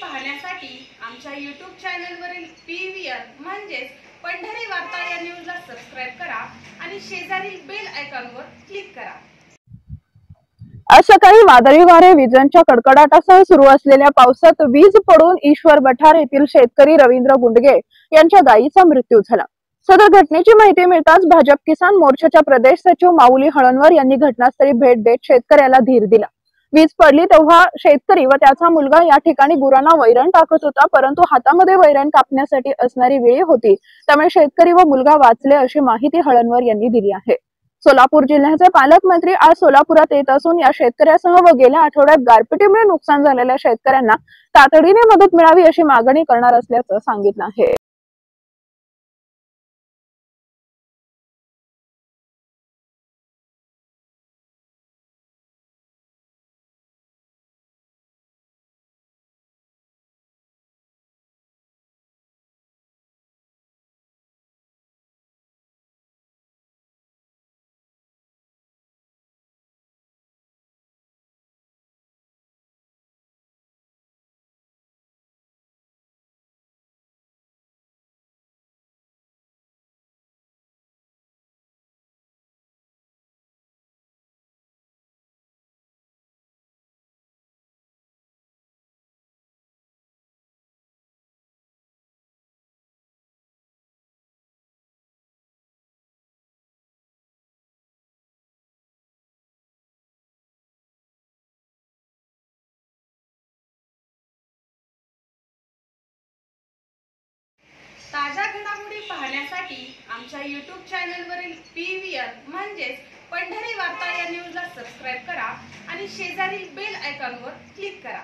पाहण्यासाठी आमच्या यूट्यूब चॅनलवरील पी व्ही आर म्हणजेच पंढरी वार्ता या न्यूजला सबस्क्राईब करा आणि शेजारील बेल आयकॉनवर क्लिक करा. आज सकाळी वादळी वारे विजांच्या कडकडाटासह सुरू असलेल्या पावसात वीज पडून ईश्वर बठार येथील शेतकरी रवींद्र गुंडगे यांच्या गायीचा मृत्यू झाला. सदर घटनेची माहिती मिळताच भाजप किसान मोर्चाच्या प्रदेश सचिव माऊली हळणवर यांनी घटनास्थळी भेट देत शेतकऱ्याला धीर दिला. वीज पडली तेव्हा शेतकरी व त्याचा मुलगा या ठिकाणी गुरांना वैरण टाकत होता परंतु हातामध्ये वैरण कापण्यासाठी असणारी वेळ होती. त्यामुळे शेतकरी व मुलगा वाचले अशी माहिती हळणवर यांनी दिली आहे. सोलापूर जिल्ह्याचे पालकमंत्री आज सोलापुरात येत असून या शेतकऱ्यासह व गेल्या आठवड्यात गारपिटीमुळे नुकसान झालेल्या शेतकऱ्यांना तातडीने मदत मिळावी अशी मागणी करणार असल्याचं सांगितलं आहे. पाहण्यासाठी आमच्या यूट्यूब चॅनलवरील पी व्ही आर म्हणजेच पंढरी वार्ता या न्यूजला सबस्क्राईब करा आणि शेजारील बेल आयकॉनवर क्लिक करा.